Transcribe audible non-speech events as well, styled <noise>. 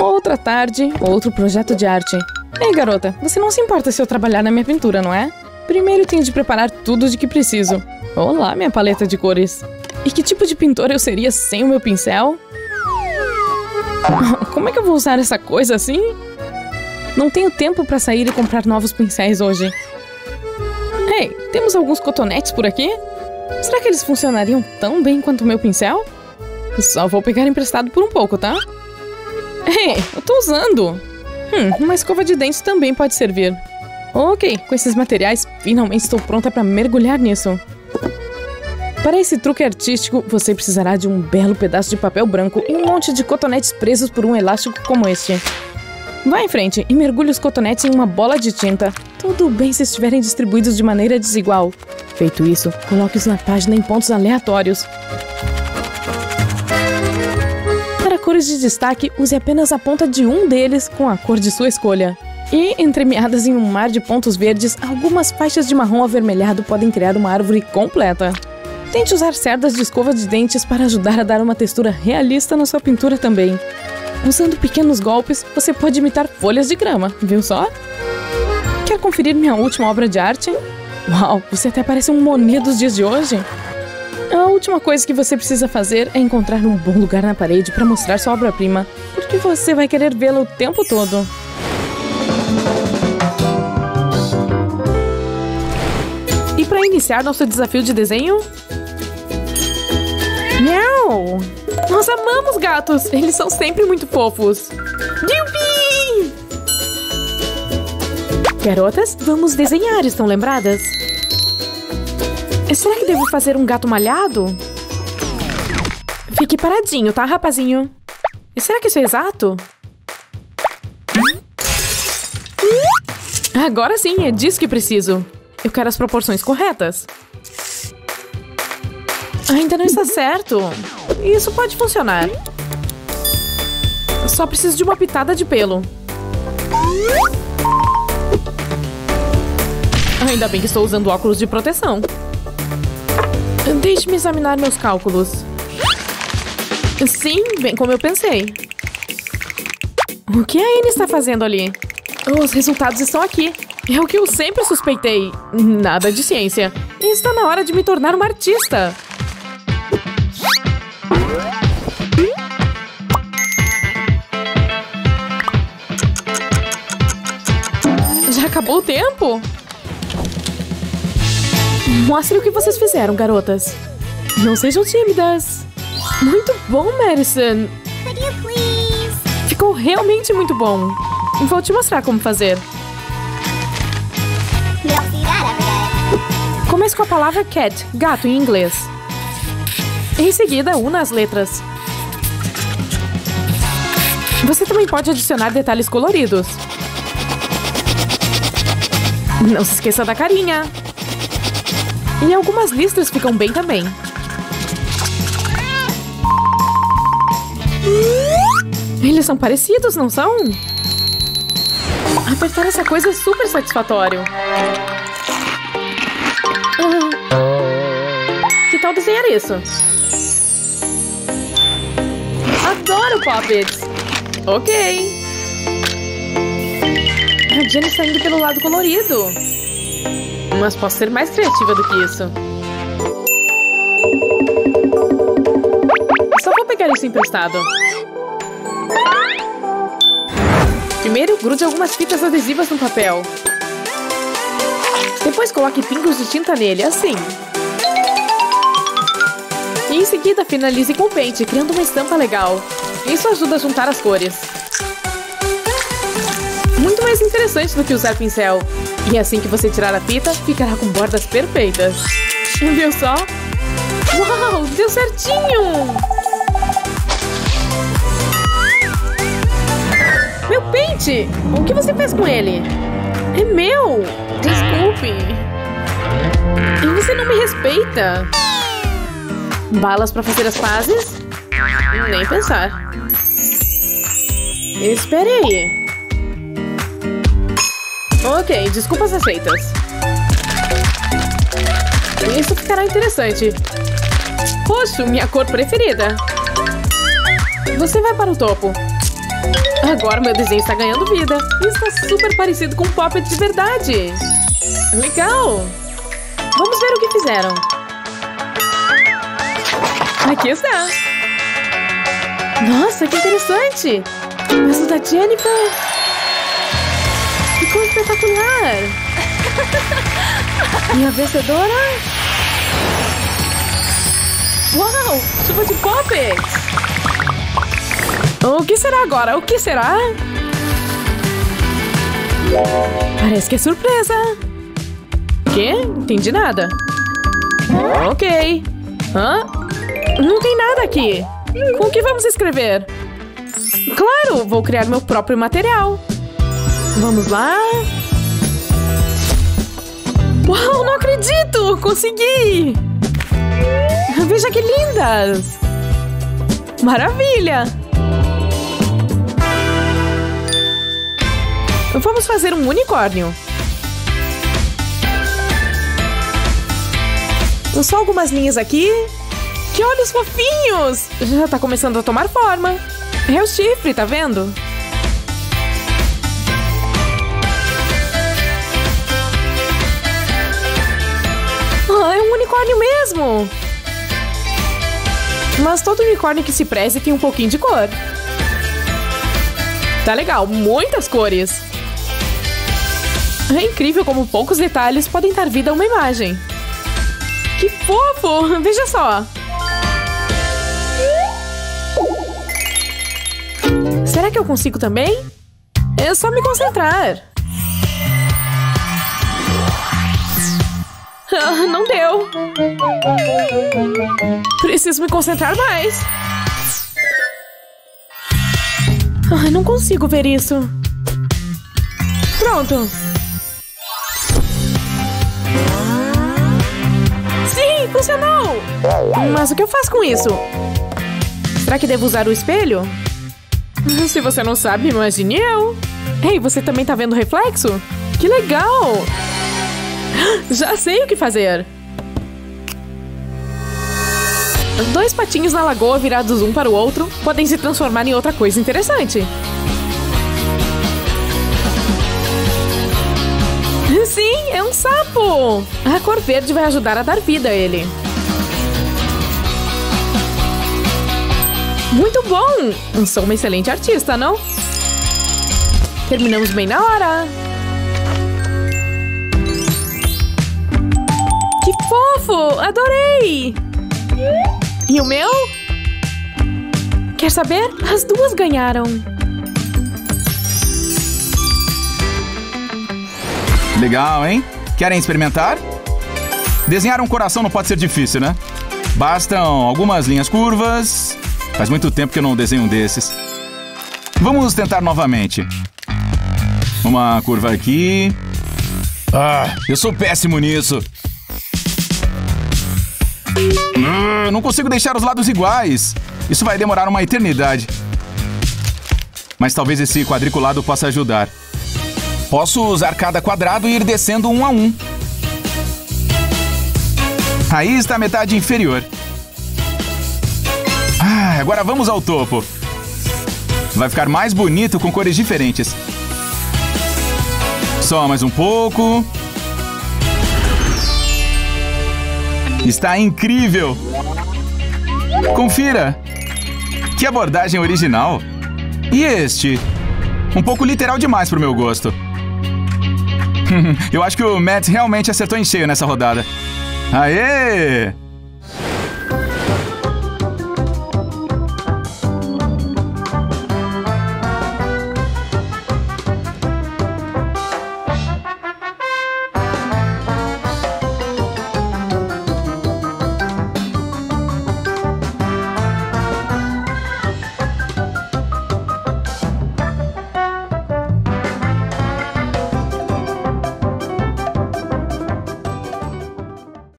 Outra tarde, outro projeto de arte. Ei, garota, você não se importa se eu trabalhar na minha pintura, não é? Primeiro tenho de preparar tudo de que preciso. Olá, minha paleta de cores. E que tipo de pintor eu seria sem o meu pincel? <laughs> Como é que eu vou usar essa coisa assim? Não tenho tempo para sair e comprar novos pincéis hoje. Ei, temos alguns cotonetes por aqui? Será que eles funcionariam tão bem quanto o meu pincel? Só vou pegar emprestado por um pouco, tá? Ei, eu tô usando! Hum, uma escova de dentes também pode servir. Ok, com esses materiais, finalmente estou pronta para mergulhar nisso. Para esse truque artístico, você precisará de um belo pedaço de papel branco e um monte de cotonetes presos por um elástico como este. Vá em frente e mergulhe os cotonetes em uma bola de tinta. Tudo bem se estiverem distribuídos de maneira desigual. Feito isso, coloque-os na página em pontos aleatórios. Cores de destaque, use apenas a ponta de um deles com a cor de sua escolha. E, entremeadas em um mar de pontos verdes, algumas faixas de marrom avermelhado podem criar uma árvore completa. Tente usar cerdas de escova de dentes para ajudar a dar uma textura realista na sua pintura também. Usando pequenos golpes, você pode imitar folhas de grama, viu só? Quer conferir minha última obra de arte? Uau, você até parece um Monet dos dias de hoje. A última coisa que você precisa fazer é encontrar um bom lugar na parede para mostrar sua obra-prima, porque você vai querer vê-la o tempo todo. E para iniciar nosso desafio de desenho? Miau! Nós amamos gatos! Eles são sempre muito fofos! Yupi! Garotas, vamos desenhar, estão lembradas? Será que devo fazer um gato malhado? Fique paradinho, tá, rapazinho? E será que isso é exato? Agora sim, é disso que preciso. Eu quero as proporções corretas. Ainda não está certo. Isso pode funcionar. Só preciso de uma pitada de pelo. Ainda bem que estou usando óculos de proteção. Deixe-me examinar meus cálculos. Sim, bem como eu pensei. O que a Anne está fazendo ali? Os resultados estão aqui. É o que eu sempre suspeitei. Nada de ciência. Está na hora de me tornar uma artista. Já acabou o tempo? Mostre o que vocês fizeram, garotas. Não sejam tímidas. Muito bom, Madison. Ficou realmente muito bom. Vou te mostrar como fazer. Comece com a palavra cat, gato em inglês. Em seguida, una as letras. Você também pode adicionar detalhes coloridos. Não se esqueça da carinha. E algumas listras ficam bem também. Eles são parecidos, não são? Apertar essa coisa é super satisfatório. Que tal desenhar isso? Adoro Poppets! Ok. A Jenny está indo pelo lado colorido. Mas posso ser mais criativa do que isso. Só vou pegar isso emprestado. Primeiro, grude algumas fitas adesivas no papel. Depois coloque pingos de tinta nele, assim. E em seguida, finalize com pente, criando uma estampa legal. Isso ajuda a juntar as cores. Muito mais interessante do que usar pincel. E assim que você tirar a fita, ficará com bordas perfeitas. Viu só? Uau, deu certinho! Meu pente! O que você fez com ele? É meu! Desculpe! E você não me respeita? Balas para fazer as pazes? Nem pensar. Espere aí. Ok, desculpas aceitas. Isso ficará interessante. Roxo, minha cor preferida. Você vai para o topo. Agora meu desenho está ganhando vida. Está super parecido com um Poppet de verdade. Legal! Vamos ver o que fizeram. Aqui está. Nossa, que interessante! Mas o da Jennifer... Ficou espetacular! <laughs> E a vencedora... Uau! Chuva de Poppets! O que será agora? O que será? Parece que é surpresa. Quê? Entendi nada. Ok. Hã? Não tem nada aqui. Com o que vamos escrever? Claro, vou criar meu próprio material. Vamos lá. Uau, não acredito! Consegui! Veja que lindas! Maravilha! Vamos fazer um unicórnio. Só algumas linhas aqui. Que olhos fofinhos! Já tá começando a tomar forma. É o chifre, tá vendo? Mas todo unicórnio que se preze tem um pouquinho de cor. Tá legal, muitas cores. É incrível como poucos detalhes podem dar vida a uma imagem. Que fofo! <laughs> Veja só! Será que eu consigo também? É só me concentrar. Ah, não deu. Preciso me concentrar mais. Ai, não consigo ver isso. Pronto. Sim, funcionou! Mas o que eu faço com isso? Será que devo usar o espelho? Se você não sabe, imagine eu. Ei, você também tá vendo o reflexo? Que legal! <gasps> Já sei o que fazer. Dois patinhos na lagoa virados um para o outro podem se transformar em outra coisa interessante. <laughs> Sim, é um sapo! A cor verde vai ajudar a dar vida a ele. Muito bom! Sou uma excelente artista, não? Terminamos bem na hora! Adorei! E o meu? Quer saber? As duas ganharam! Legal, hein? Querem experimentar? Desenhar um coração não pode ser difícil, né? Bastam algumas linhas curvas. Faz muito tempo que eu não desenho um desses. Vamos tentar novamente. Uma curva aqui. Ah, eu sou péssimo nisso. Ah, não consigo deixar os lados iguais. Isso vai demorar uma eternidade. Mas talvez esse quadriculado possa ajudar. Posso usar cada quadrado e ir descendo um a um. Aí está a metade inferior. Ah, agora vamos ao topo. Vai ficar mais bonito com cores diferentes. Só mais um pouco. Está incrível! Confira! Que abordagem original! E este? Um pouco literal demais pro meu gosto. <laughs> Eu acho que o Matt realmente acertou em cheio nessa rodada. Aê!